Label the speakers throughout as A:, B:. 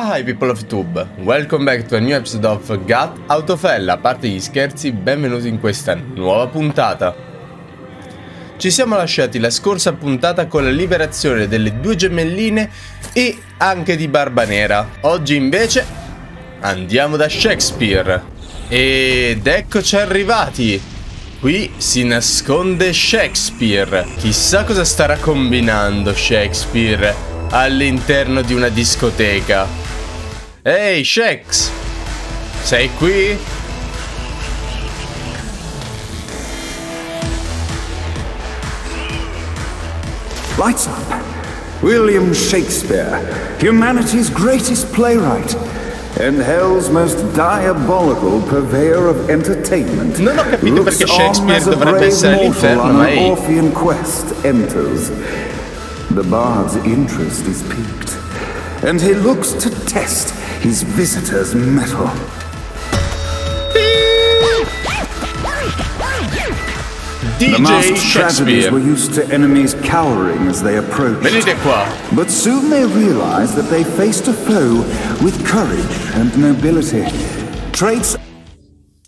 A: Hi people of Tube, welcome back to a new episode of Gat Autofella. A parte gli scherzi, benvenuti in questa nuova puntata. Ci siamo lasciati la scorsa puntata con la liberazione delle due gemelline e anche di Barba Nera. Oggi invece andiamo da Shakespeare. Ed eccoci arrivati. Qui si nasconde Shakespeare. Chissà cosa starà combinando Shakespeare all'interno di una discoteca. Ehi, Shax! Sei qui?
B: Lights up. William Shakespeare, humanity's greatest playwright, and hell's most diabolical purveyor of entertainment.
A: Non ho capito perché Shakespeare dovrebbe essere all'inferno, ma ehi.
B: Orphean quest enters. The bard's interest is piqued, and he looks to test his visitor's. The
A: DJ
B: masked tragedies were used to enemies cowering as they approached. But soon they realized that they faced a foe with courage and nobility. Traits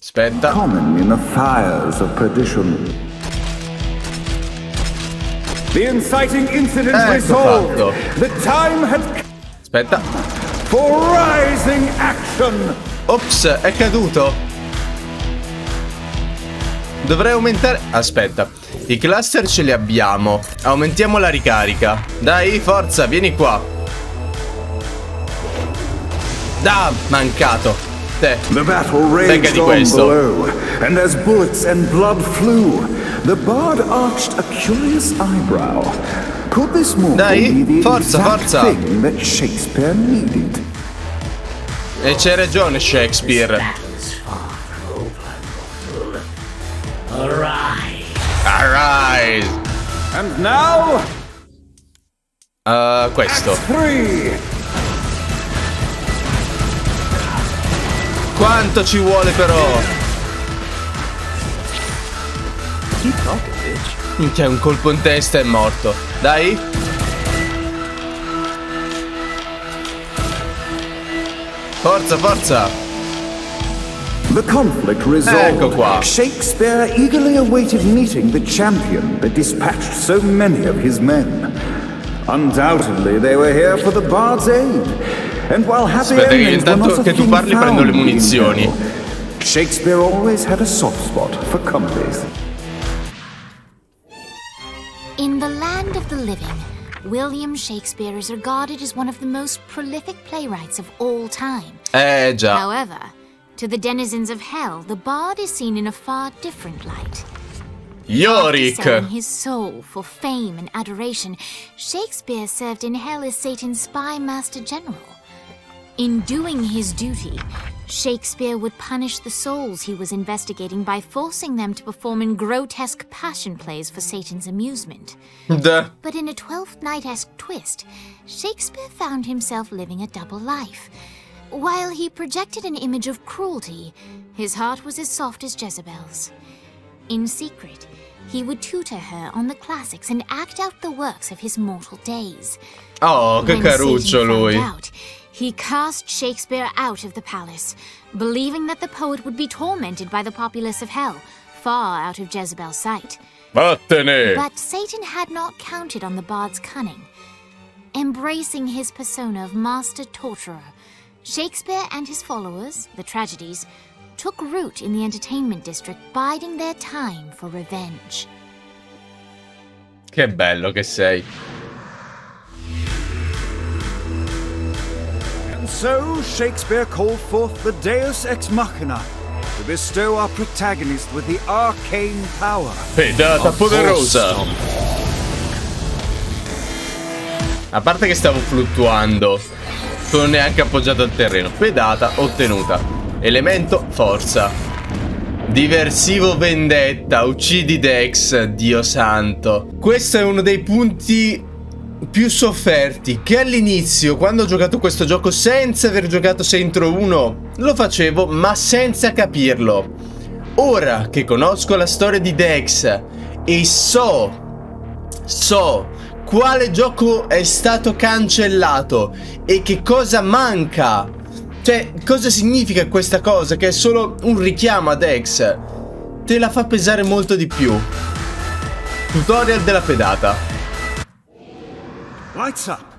A: Aspetta.
B: common in the fires of perdition. The inciting incident
A: Ecco
B: resolved.
A: fatto.
B: The time had come
A: Aspetta.
B: for rising action.
A: Ops, è caduto. Dovrei aumentare... Aspetta. I cluster ce li abbiamo. Aumentiamo la ricarica. Dai, forza, vieni qua. Da, mancato. Te. Venga di questo.
B: below, and as bullets and blood flew, the bard arched a curious eyebrow. Could this
A: Dai, forza, forza.
B: thing that Shakespeare needed?
A: E c'è ragione Shakespeare. Arise.
B: And now,
A: Uh, questo. Quanto ci vuole però? Minchia, un colpo in testa è morto. Dai. Forza, forza.
B: The conflict resolved.
A: Ecco qua.
B: Shakespeare eagerly awaited meeting the champion that dispatched so many of his men. Undoubtedly, they were here for the bard's aid. And while happy
A: Aspetta che
B: endings were
A: intanto
B: not a
A: che tu parli prendo le munizioni.
B: Shakespeare always had a soft spot for comedies.
C: In the land of the living, William Shakespeare is regarded as one of the most prolific playwrights of all time.
A: Eh già.
C: However, to the denizens of hell, the bard is seen in a far different light. Selling
A: Yorick.
C: his soul for fame and adoration, Shakespeare served in hell as Satan's spy master general. In doing his duty, Shakespeare would punish the souls he was investigating by forcing them to perform in grotesque passion plays for Satan's amusement.
A: D-
C: But in a Twelfth Night esque twist, Shakespeare found himself living a double life. While he projected an image of cruelty, his heart was as soft as Jezebel's. In secret, he would tutor her on the classics and act out the works of his mortal days.
A: Oh, che caruccio lui.
C: out, he cast Shakespeare out of the palace, believing that the poet would be tormented by the populace of hell, far out of Jezebel's sight.
A: Vattene.
C: But Satan had not counted on the bard's cunning. Embracing his persona of master torturer, Shakespeare and his followers, the tragedies, took root in the entertainment district, biding their time for revenge.
A: Che bello che sei.
B: So Shakespeare called forth the Deus Ex Machina to bestow our protagonist with the arcane power.
A: Pedata poderosa. A parte che stavo fluttuando. Sono neanche appoggiato al terreno. Pedata ottenuta. Elemento forza. Diversivo vendetta. Uccidi Dex. Dio santo. Questo è uno dei punti più sofferti che all'inizio, quando ho giocato questo gioco senza aver giocato Saintro 1, lo facevo ma senza capirlo. Ora che conosco la storia di Dex e so, so quale gioco è stato cancellato e che cosa manca. Cioè, cosa significa questa cosa? Che è solo un richiamo ad X. Te la fa pesare molto di più. Tutorial della pedata.
B: Lights up.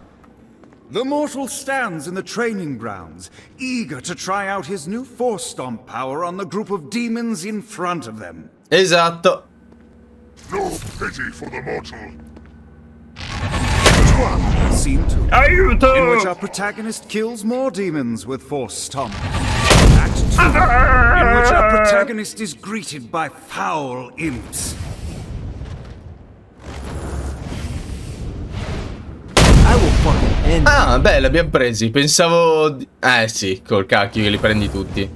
B: The mortal stands in the training grounds, eager to try out his new force stomp power on the group of demons in front of them.
A: Esatto.
D: No pity for the mortal.
B: Scene 2.
E: Aiuto!
B: In which our protagonist kills more demons with force stomp. Act 2. In which our protagonist is greeted by foul imps.
E: End
A: Ah, beh, li abbiamo presi. Pensavo... di- Eh sì, col cacchio che li prendi tutti.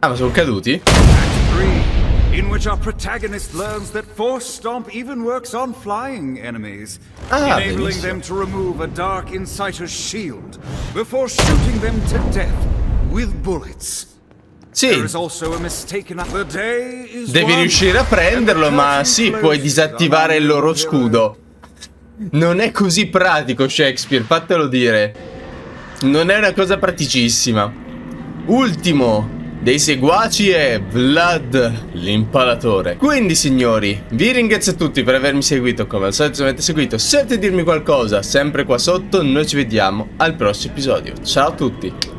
A: Ah, ma sono caduti?
B: Act 3. In which our protagonist learns that force stomp even works on flying enemies,
A: Ah,
B: enabling
A: benissimo.
B: them to remove a dark inciter's shield before shooting them to death with bullets.
A: Sì,
B: There is also a mistaken the day is
A: devi
B: one,
A: riuscire a prenderlo, ma sì, puoi disattivare il loro scudo. Non è così pratico, Shakespeare, fatelo dire. Non è una cosa praticissima. Ultimo dei seguaci è Vlad l'impalatore. Quindi, signori, vi ringrazio tutti per avermi seguito. Come al solito, se avete seguito, se volete dirmi qualcosa, sempre qua sotto. Noi ci vediamo al prossimo episodio. Ciao a tutti.